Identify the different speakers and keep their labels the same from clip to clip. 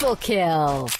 Speaker 1: Triple kill!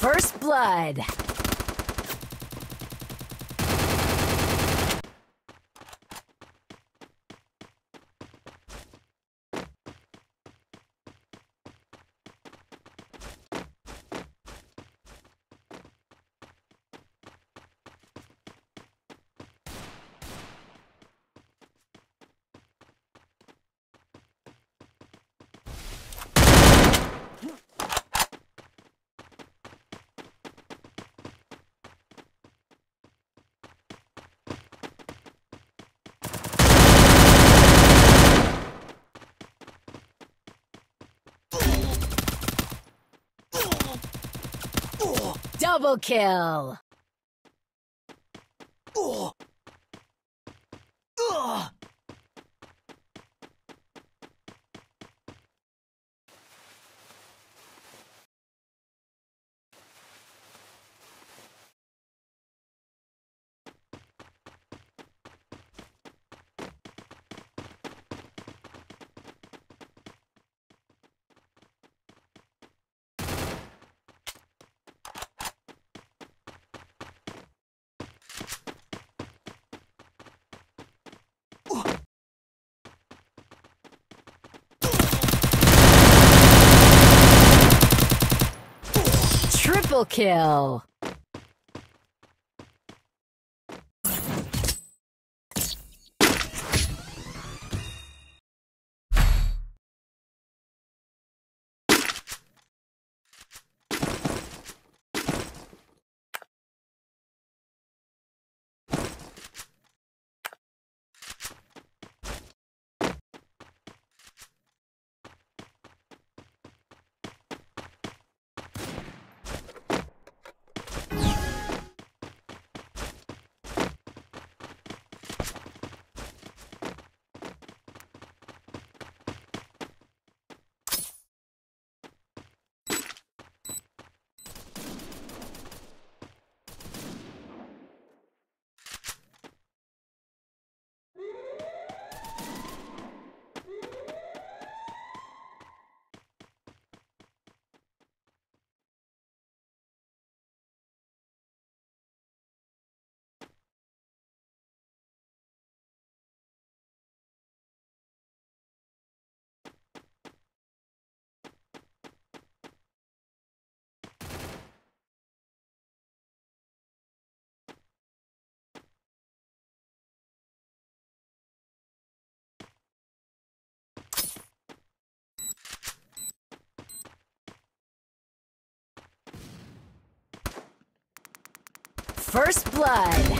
Speaker 1: First blood. Double kill! Triple kill! First blood.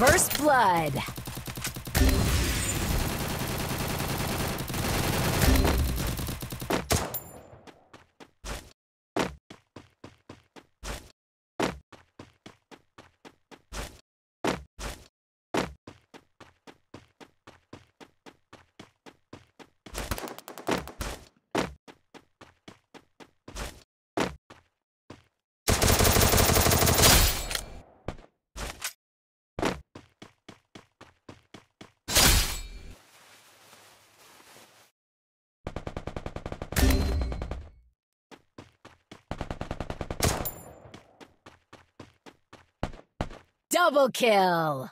Speaker 1: First blood. Double kill.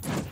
Speaker 1: you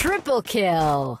Speaker 1: Triple kill.